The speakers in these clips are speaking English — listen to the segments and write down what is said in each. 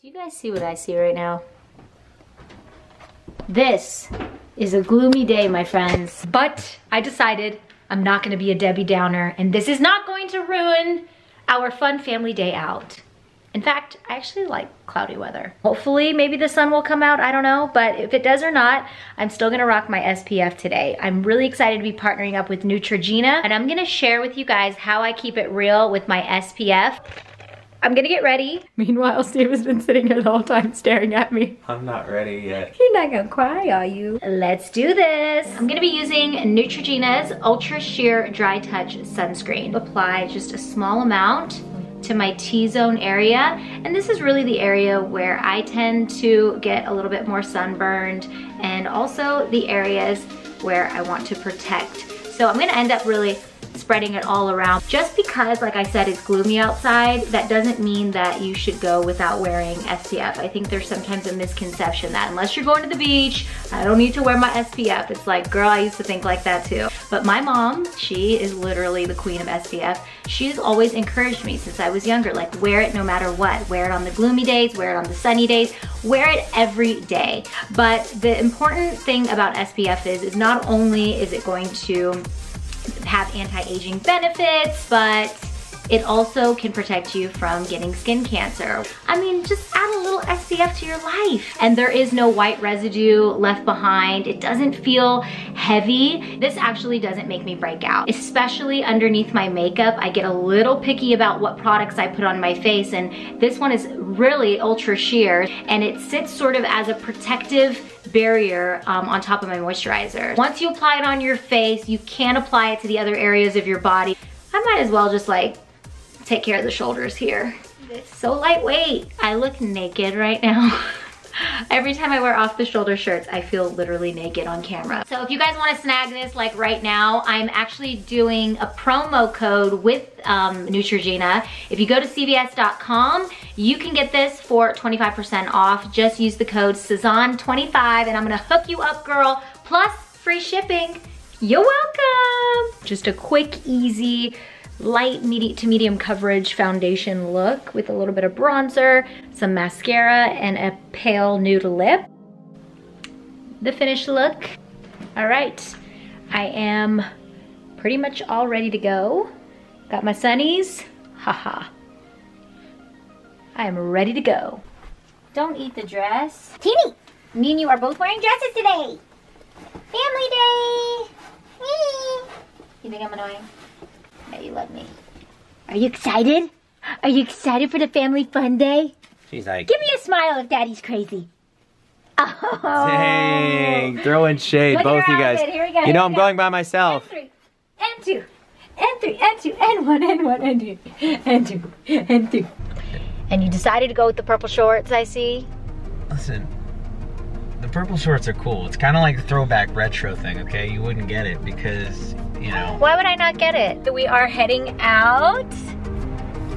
Do you guys see what I see right now? This is a gloomy day, my friends. But I decided I'm not gonna be a Debbie Downer and this is not going to ruin our fun family day out. In fact, I actually like cloudy weather. Hopefully, maybe the sun will come out, I don't know. But if it does or not, I'm still gonna rock my SPF today. I'm really excited to be partnering up with Neutrogena and I'm gonna share with you guys how I keep it real with my SPF. I'm gonna get ready. Meanwhile, Steve has been sitting here the whole time staring at me. I'm not ready yet. You're not gonna cry, are you? Let's do this. I'm gonna be using Neutrogena's Ultra Sheer Dry Touch Sunscreen. Apply just a small amount to my T-zone area. And this is really the area where I tend to get a little bit more sunburned and also the areas where I want to protect. So I'm gonna end up really spreading it all around. Just because, like I said, it's gloomy outside, that doesn't mean that you should go without wearing SPF. I think there's sometimes a misconception that unless you're going to the beach, I don't need to wear my SPF. It's like, girl, I used to think like that too. But my mom, she is literally the queen of SPF. She's always encouraged me since I was younger, like wear it no matter what. Wear it on the gloomy days, wear it on the sunny days, wear it every day. But the important thing about SPF is, is not only is it going to have anti-aging benefits, but it also can protect you from getting skin cancer. I mean, just add a little SPF to your life. And there is no white residue left behind. It doesn't feel heavy. This actually doesn't make me break out, especially underneath my makeup. I get a little picky about what products I put on my face and this one is really ultra sheer and it sits sort of as a protective barrier um, on top of my moisturizer. Once you apply it on your face, you can apply it to the other areas of your body. I might as well just like take care of the shoulders here. It's so lightweight. I look naked right now. Every time I wear off the shoulder shirts, I feel literally naked on camera. So if you guys wanna snag this like right now, I'm actually doing a promo code with um, Neutrogena. If you go to cvs.com, you can get this for 25% off. Just use the code SAZAN25 and I'm gonna hook you up, girl, plus free shipping. You're welcome. Just a quick, easy, light medium to medium coverage foundation look with a little bit of bronzer, some mascara, and a pale nude lip. The finished look. All right, I am pretty much all ready to go. Got my sunnies, haha. I am ready to go. Don't eat the dress. Teeny, me and you are both wearing dresses today. Family day. You think I'm annoying? Yeah, you love me. Are you excited? Are you excited for the family fun day? She's like, Give me a smile if daddy's crazy. Oh. dang, throwing shade, Look both you guys. Go, You know I'm go. going by myself. And three, and two, and three, and two, and one, and one, and two, and two, and two. And you decided to go with the purple shorts, I see. Listen, the purple shorts are cool. It's kind of like a throwback retro thing, okay? You wouldn't get it because, you know. Why would I not get it? We are heading out.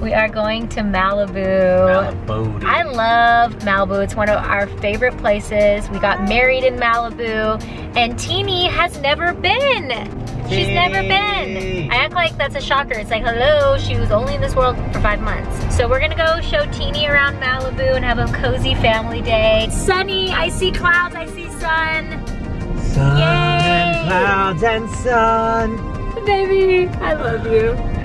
We are going to Malibu. Malibu. I love Malibu. It's one of our favorite places. We got married in Malibu, and Teeny has never been. She's never been. I act like that's a shocker. It's like, hello, she was only in this world for five months. So we're gonna go show Teeny around Malibu and have a cozy family day. Sunny, I see clouds, I see sun. Sun, Yay! Clouds, and sun. Baby, I love you.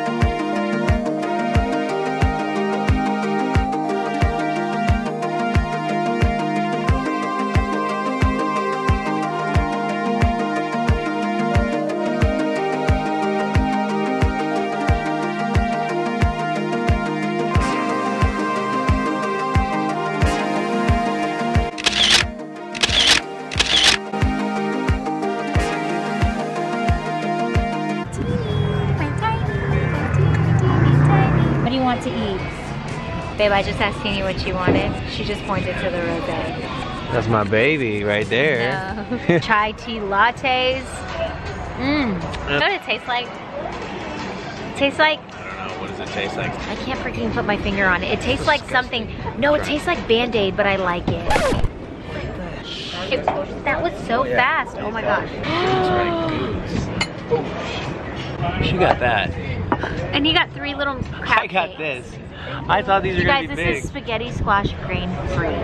To eat? Babe, I just asked Teeny what she wanted. She just pointed to the rosé. That's my baby right there. No. Chai tea lattes. Mmm. You know what it tastes like? It tastes like, I don't know. What does it taste like? I can't freaking put my finger on it. It tastes like something, no, it tastes like Band-Aid, but I like it. Oh it- that was so fast, oh my gosh. She got that. And he got three little crab I got cakes. this. I thought these were You guys, be this big. is spaghetti squash grain free.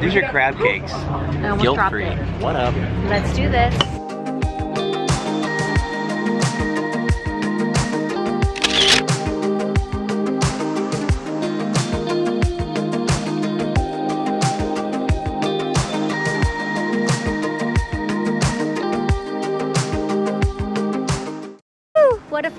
These are crab cakes. Guilt free. it. What up? Let's do this.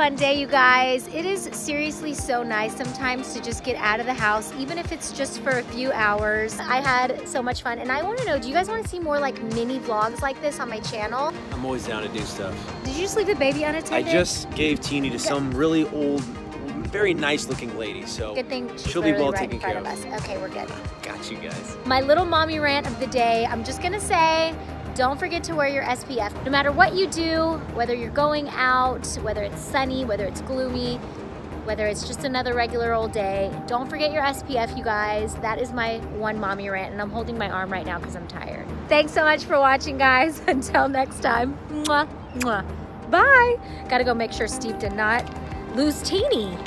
Fun day, you guys. It is seriously so nice sometimes to just get out of the house, even if it's just for a few hours. I had so much fun. And I want to know do you guys want to see more like mini vlogs like this on my channel? I'm always down to do stuff. Did you just leave the baby unattended? I just gave Teeny to some really old, very nice looking lady, so Good thing she'll be well right taken care of of. us. Okay, we're good. Got you guys. My little mommy rant of the day, I'm just gonna say, don't forget to wear your SPF. No matter what you do, whether you're going out, whether it's sunny, whether it's gloomy, whether it's just another regular old day, don't forget your SPF, you guys. That is my one mommy rant, and I'm holding my arm right now because I'm tired. Thanks so much for watching, guys. Until next time, mwah, mwah. Bye. Gotta go make sure Steve did not lose Teeny.